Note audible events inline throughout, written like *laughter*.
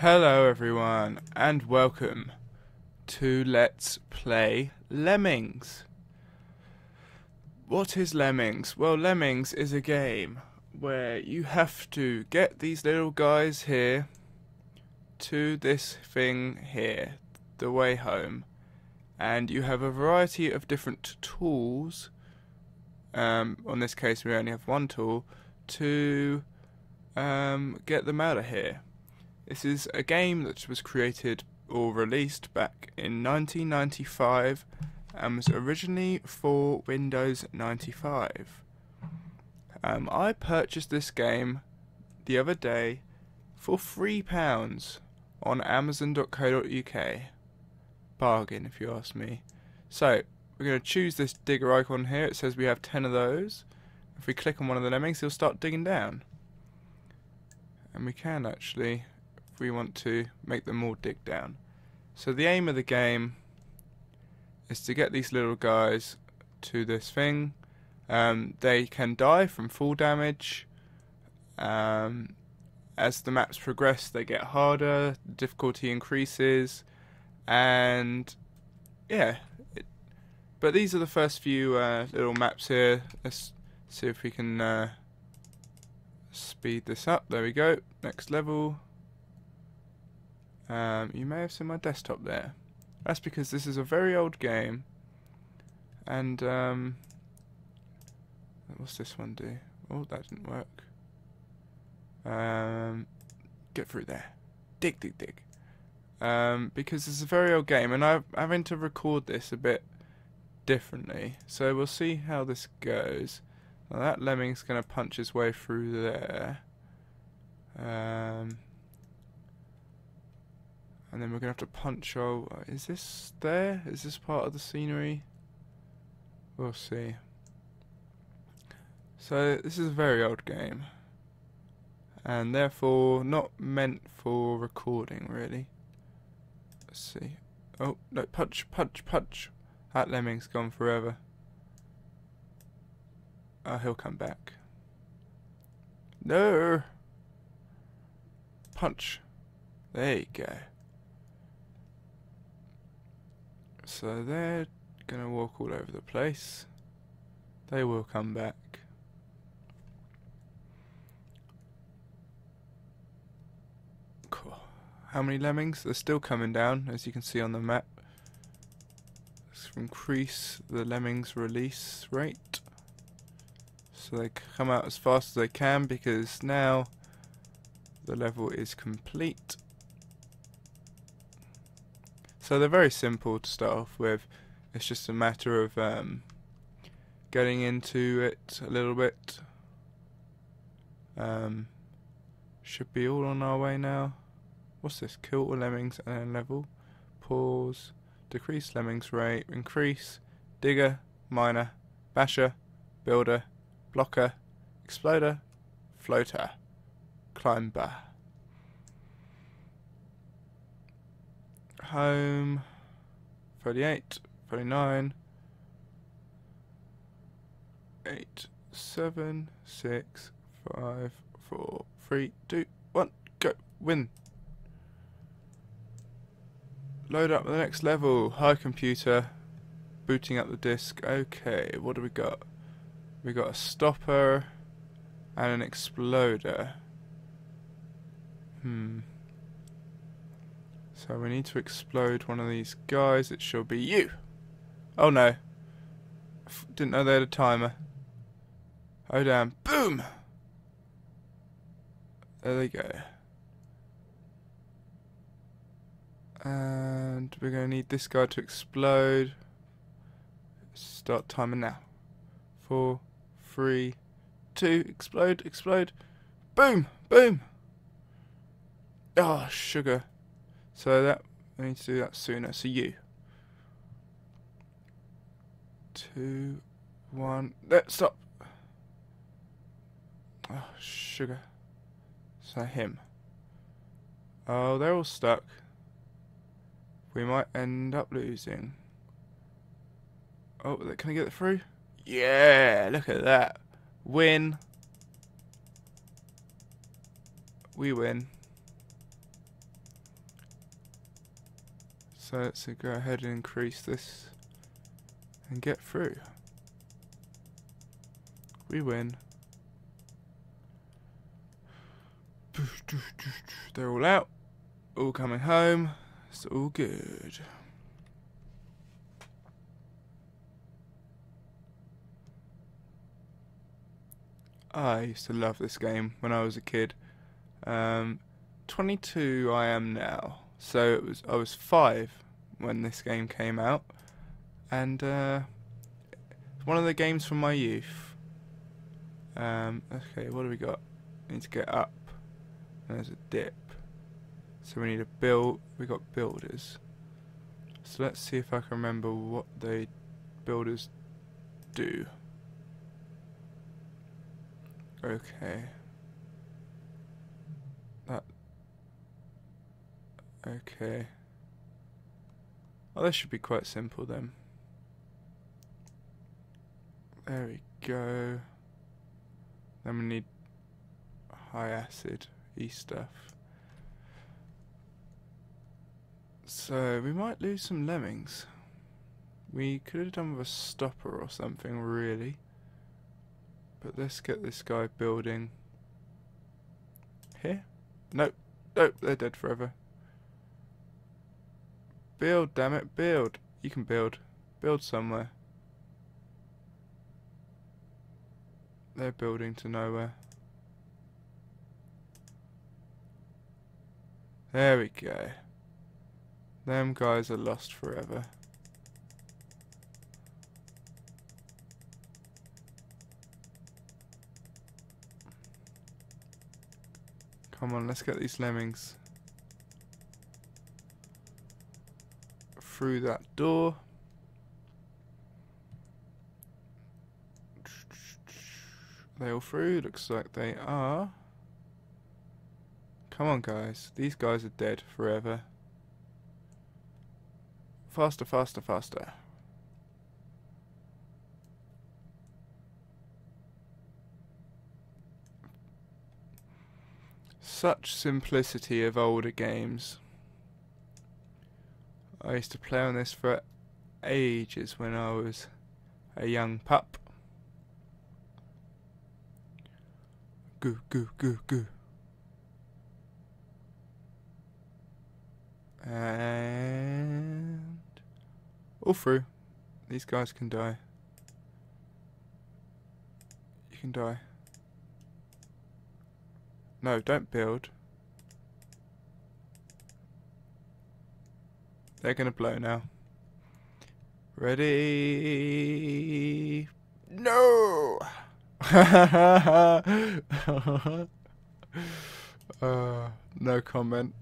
Hello, everyone, and welcome to Let's Play Lemmings. What is Lemmings? Well, Lemmings is a game where you have to get these little guys here to this thing here, the way home, and you have a variety of different tools. Um, on this case, we only have one tool to um, get them out of here. This is a game that was created or released back in 1995 and was originally for Windows 95. Um, I purchased this game the other day for £3 on Amazon.co.uk. Bargain, if you ask me. So, we're going to choose this digger icon here. It says we have 10 of those. If we click on one of the lemmings, he'll start digging down. And we can actually we want to make them all dig down. So the aim of the game is to get these little guys to this thing. Um, they can die from fall damage. Um, as the maps progress, they get harder, difficulty increases, and yeah. It, but these are the first few uh, little maps here. Let's see if we can uh, speed this up. There we go. Next level. Um, you may have seen my desktop there. That's because this is a very old game. And, um, what's this one do? Oh, that didn't work. Um, get through there. Dig, dig, dig. Um, because it's a very old game, and I'm having to record this a bit differently. So we'll see how this goes. Now that lemming's going to punch his way through there. Um, and then we're going to have to punch our... Uh, is this there? Is this part of the scenery? We'll see. So, this is a very old game. And therefore, not meant for recording, really. Let's see. Oh, no, punch, punch, punch. That lemming's gone forever. Oh, he'll come back. No! Punch. There you go. So they're going to walk all over the place. They will come back. Cool. How many lemmings? They're still coming down, as you can see on the map. Let's increase the lemmings release rate. So they come out as fast as they can because now the level is complete. So they're very simple to start off with. It's just a matter of um, getting into it a little bit. Um, should be all on our way now. What's this? Kill all lemmings and then level. Pause. Decrease lemmings rate. Increase. Digger. Miner. Basher. Builder. Blocker. Exploder. Floater. Climber. Home. 38, 39, 8, 7, 6, 5, 4, 3, 2, 1, go. Win. Load up the next level. High computer. Booting up the disk. Okay, what do we got? We got a stopper and an exploder. Hmm. So we need to explode one of these guys. It shall be you. Oh no. F didn't know they had a timer. Oh damn. Boom! There they go. And we're going to need this guy to explode. Start timer now. Four, three, two, explode, explode. Boom! Boom! Oh, sugar. So that I need to do that sooner. So you. Two, one. Let's stop. Oh, sugar. So him. Oh, they're all stuck. We might end up losing. Oh, can I get it through? Yeah, look at that. Win. We win. So let's go ahead and increase this and get through. We win. *sighs* They're all out, all coming home. It's all good. I used to love this game when I was a kid. Um, 22 I am now. So it was I was 5 when this game came out and uh, one of the games from my youth. Um, okay, what do we got? We need to get up. There's a dip. So we need to build. We got builders. So let's see if I can remember what the builders do. Okay. That. Okay. Oh, this should be quite simple then. There we go. Then we need high acid E stuff. So we might lose some lemmings. We could have done with a stopper or something really. But let's get this guy building here. Nope. Nope, they're dead forever. Build, damn it, build. You can build. Build somewhere. They're building to nowhere. There we go. Them guys are lost forever. Come on, let's get these lemmings through that door. They all through? Looks like they are. Come on, guys. These guys are dead forever. Faster, faster, faster. Such simplicity of older games. I used to play on this for ages when I was a young pup. Goo, goo, goo, goo. And all through. These guys can die. You can die. No, don't build. They're gonna blow now. Ready? No! *laughs* uh, no comment.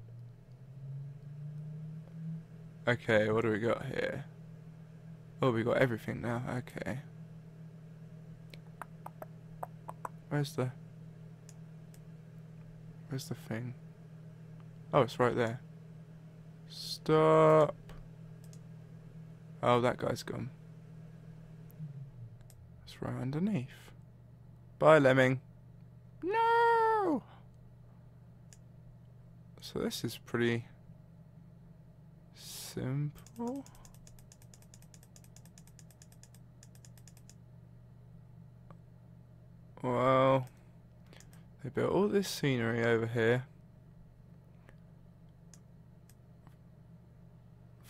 Okay, what do we got here? Oh, we got everything now. Okay. Where's the... Where's the thing? Oh, it's right there. Stop. Oh, that guy's gone. It's right underneath. Bye, lemming. No! So this is pretty simple. Well, they built all this scenery over here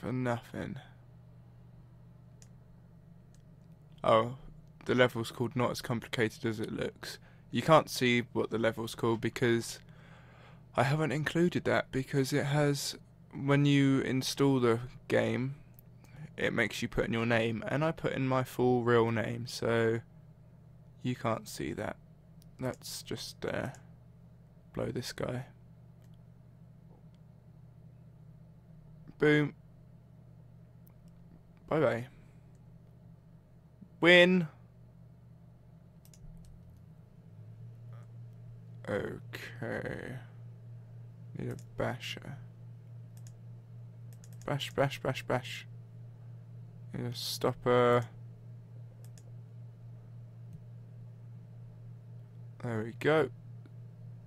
for nothing. Oh, the level's called not as complicated as it looks. You can't see what the level's called because I haven't included that because it has when you install the game it makes you put in your name and I put in my full real name so you can't see that. Let's just uh, blow this guy. Boom. Bye bye. Win. Okay. Need a basher. Bash, bash, bash, bash. Need a stopper. There we go.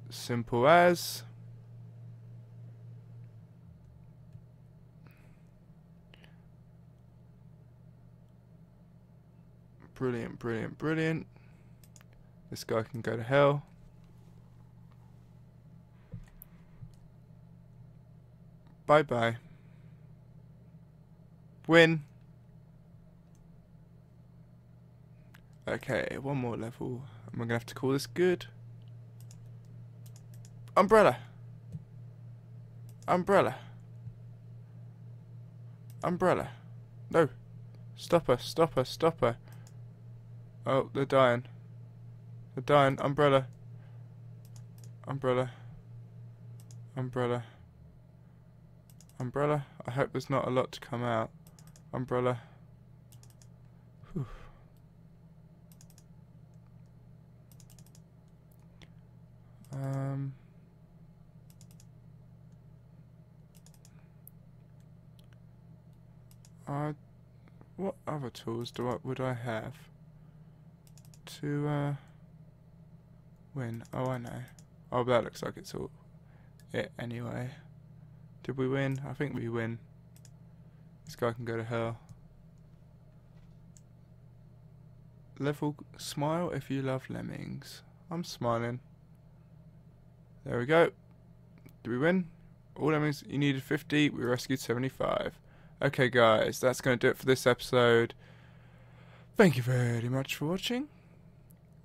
Simple as. Brilliant, brilliant, brilliant. This guy can go to hell. Bye bye. Win. Okay, one more level. And we're gonna have to call this good. Umbrella. Umbrella. Umbrella. No. Stop her, stop her, stop her. Oh, they're dying. They're dying. Umbrella. Umbrella. Umbrella. Umbrella. I hope there's not a lot to come out. Umbrella. Whew. Um. I. What other tools do I would I have to uh, win? Oh, I know. Oh, that looks like it's all it anyway. Did we win? I think we win. This guy can go to hell. Level smile if you love lemmings. I'm smiling. There we go. Did we win? All lemmings, you needed 50, we rescued 75. Okay, guys, that's going to do it for this episode. Thank you very much for watching.